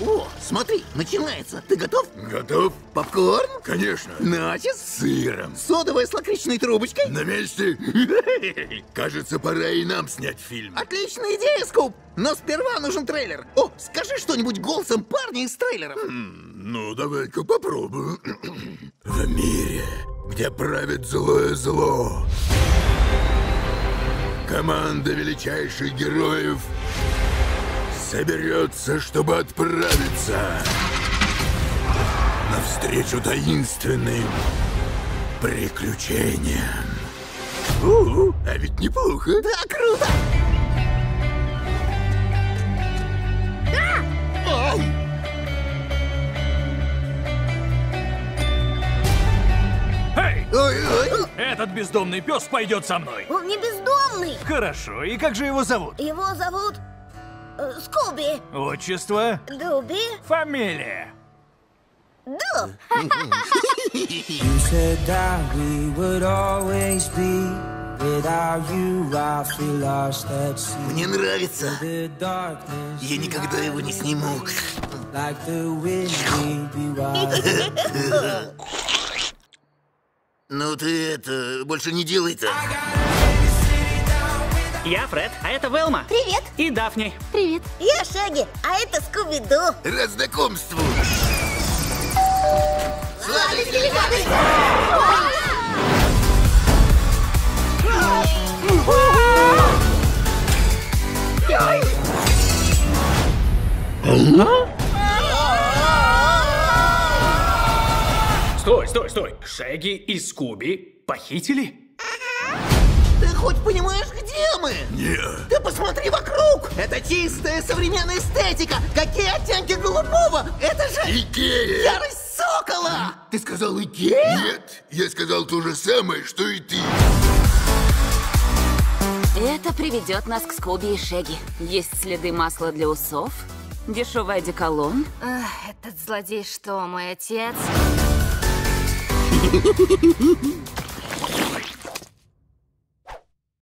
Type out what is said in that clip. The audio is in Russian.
О, смотри, начинается. Ты готов? Готов? Попкорн? Конечно. Начес? С сыром. Содовая с лакричной трубочкой? На месте? Кажется, пора и нам снять фильм. Отличная идея, Скуп! Но сперва нужен трейлер. О, скажи что-нибудь голосом парня из трейлеров. Ну, давай-ка попробую. В мире, где правит злое зло, команда величайших героев соберется, чтобы отправиться навстречу таинственным приключениям. У, а ведь неплохо. Да, круто! Ай! Эй! Ой-ой! Этот бездомный пес пойдет со мной. Он не бездомный. Хорошо, и как же его зовут? Его зовут Скуби. Отчество? Дуби. Фамилия? Дуб. You said that we would always be. Without you, I feel lost at sea. Мне нравится. Я никогда его не сниму. like the wind, we be wild. Ну ты это, больше не делай так. Я Фред, а это Велма. Привет. И Дафни. Привет. Я Шаги, а это Скуби-Ду. Рад знакомству. Сладкий деликатный. Стой, стой, стой. Шеги и Скуби похитили? Ты хоть понимаешь, где мы? Нет. Ты посмотри вокруг! Это чистая современная эстетика! Какие оттенки голубого! Это же Икея! ярость сокола! Ты сказал Икея? Нет, я сказал то же самое, что и ты. Это приведет нас к Скуби и Шеги. Есть следы масла для усов, дешевый одеколон. Этот злодей что, мой отец?